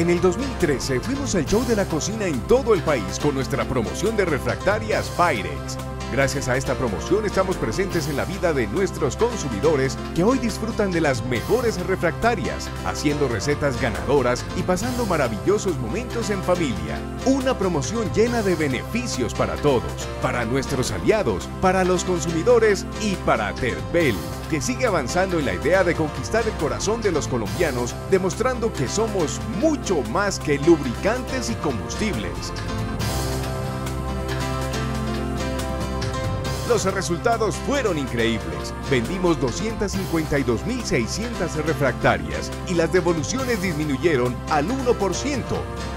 En el 2013 fuimos el show de la cocina en todo el país con nuestra promoción de refractarias Pyrex. Gracias a esta promoción estamos presentes en la vida de nuestros consumidores que hoy disfrutan de las mejores refractarias, haciendo recetas ganadoras y pasando maravillosos momentos en familia. Una promoción llena de beneficios para todos, para nuestros aliados, para los consumidores y para Terpel, que sigue avanzando en la idea de conquistar el corazón de los colombianos, demostrando que somos mucho más que lubricantes y combustibles. Los resultados fueron increíbles. Vendimos 252.600 refractarias y las devoluciones disminuyeron al 1%.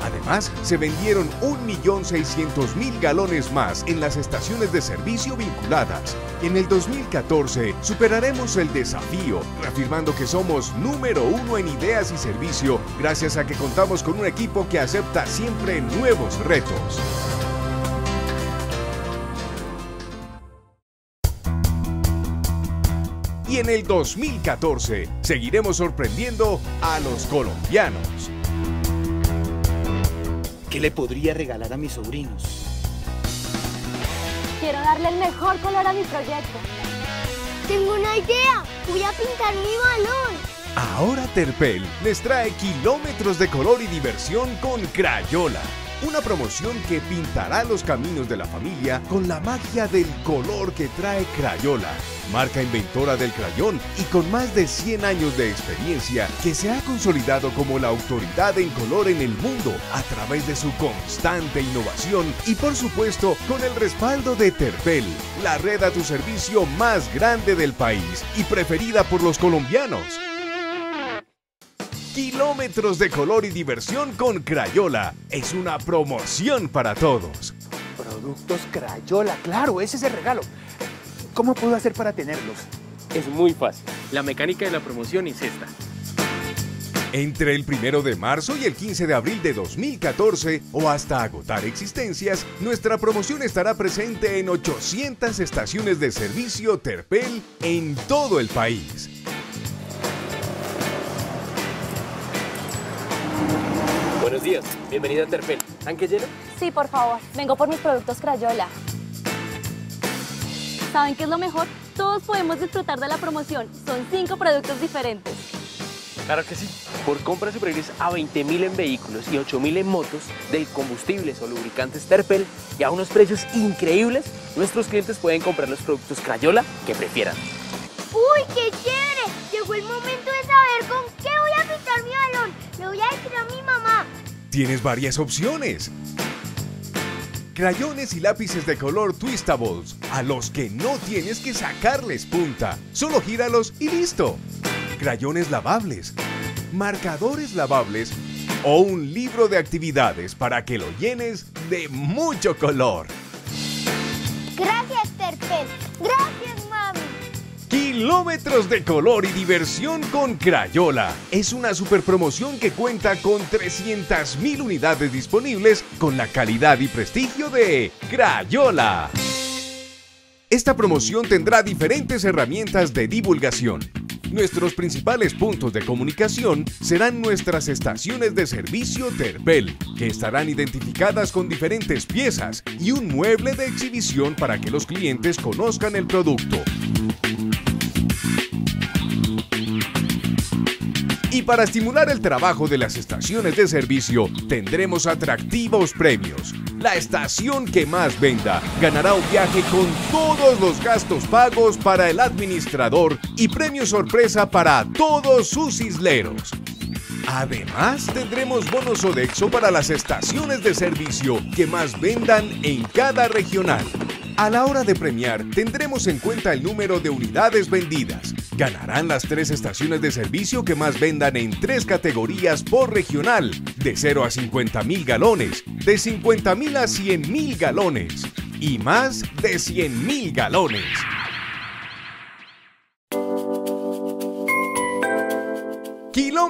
Además, se vendieron 1.600.000 galones más en las estaciones de servicio vinculadas. En el 2014 superaremos el desafío, reafirmando que somos número uno en ideas y servicio gracias a que contamos con un equipo que acepta siempre nuevos retos. Y en el 2014 seguiremos sorprendiendo a los colombianos. ¿Qué le podría regalar a mis sobrinos? Quiero darle el mejor color a mi proyecto. Tengo una idea. Voy a pintar mi balón. Ahora Terpel les trae kilómetros de color y diversión con Crayola. Una promoción que pintará los caminos de la familia con la magia del color que trae Crayola, marca inventora del crayón y con más de 100 años de experiencia que se ha consolidado como la autoridad en color en el mundo a través de su constante innovación y por supuesto con el respaldo de Terpel, la red a tu servicio más grande del país y preferida por los colombianos. Kilómetros de color y diversión con Crayola. Es una promoción para todos. Productos Crayola, claro, ese es el regalo. ¿Cómo puedo hacer para tenerlos? Es muy fácil. La mecánica de la promoción es esta. Entre el 1 de marzo y el 15 de abril de 2014 o hasta agotar existencias, nuestra promoción estará presente en 800 estaciones de servicio Terpel en todo el país. Buenos días, bienvenida a Terpel. ¿Tanque lleno? Sí, por favor. Vengo por mis productos Crayola. ¿Saben qué es lo mejor? Todos podemos disfrutar de la promoción. Son cinco productos diferentes. Claro que sí. Por compras superiores a 20.000 en vehículos y 8.000 en motos de combustibles o lubricantes Terpel y a unos precios increíbles, nuestros clientes pueden comprar los productos Crayola que prefieran. ¡Uy, qué chévere! Llegó el momento de saber con qué voy a pintar mi balón. Le voy a decir a mi mamá. Tienes varias opciones. Crayones y lápices de color Twistables, a los que no tienes que sacarles punta. Solo gíralos y listo. Crayones lavables, marcadores lavables o un libro de actividades para que lo llenes de mucho color. Kilómetros de color y diversión con Crayola. Es una super promoción que cuenta con 300.000 unidades disponibles con la calidad y prestigio de Crayola. Esta promoción tendrá diferentes herramientas de divulgación. Nuestros principales puntos de comunicación serán nuestras estaciones de servicio Terpel, que estarán identificadas con diferentes piezas y un mueble de exhibición para que los clientes conozcan el producto. Y para estimular el trabajo de las estaciones de servicio, tendremos atractivos premios. La estación que más venda ganará un viaje con todos los gastos pagos para el administrador y premio sorpresa para todos sus isleros. Además, tendremos bonos Odexo para las estaciones de servicio que más vendan en cada regional. A la hora de premiar, tendremos en cuenta el número de unidades vendidas. Ganarán las tres estaciones de servicio que más vendan en tres categorías por regional, de 0 a 50 mil galones, de 50 mil a 100 mil galones y más de 100 mil galones.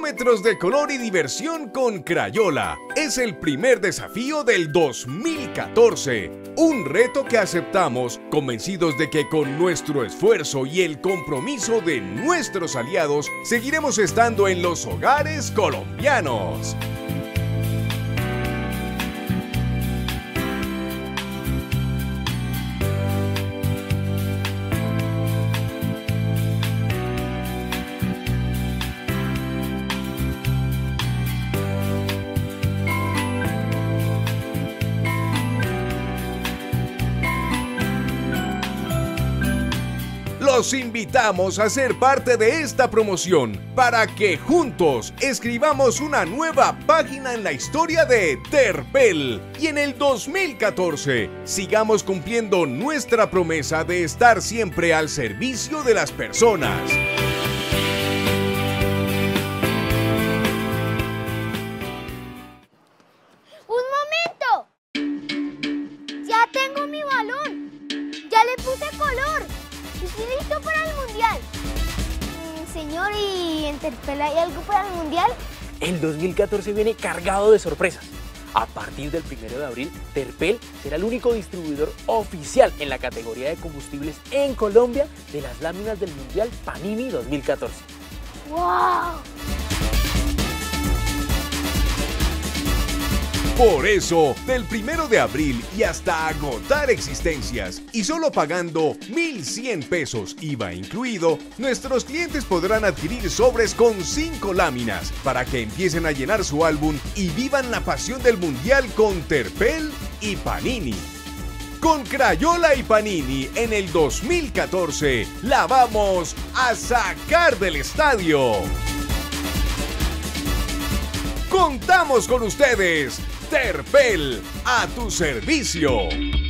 De color y diversión con Crayola. Es el primer desafío del 2014. Un reto que aceptamos convencidos de que con nuestro esfuerzo y el compromiso de nuestros aliados seguiremos estando en los hogares colombianos. Los invitamos a ser parte de esta promoción para que juntos escribamos una nueva página en la historia de Terpel y en el 2014 sigamos cumpliendo nuestra promesa de estar siempre al servicio de las personas. ¡Un momento! Ya tengo mi balón. Ya le puse color. Estoy listo para el mundial. Mm, señor, ¿y en Terpel hay algo para el mundial? El 2014 viene cargado de sorpresas. A partir del 1 de abril, Terpel será el único distribuidor oficial en la categoría de combustibles en Colombia de las láminas del Mundial Panini 2014. ¡Wow! Por eso, del primero de abril y hasta agotar existencias, y solo pagando 1,100 pesos IVA incluido, nuestros clientes podrán adquirir sobres con 5 láminas para que empiecen a llenar su álbum y vivan la pasión del mundial con Terpel y Panini. Con Crayola y Panini en el 2014 la vamos a sacar del estadio. Contamos con ustedes. Terpel, a tu servicio.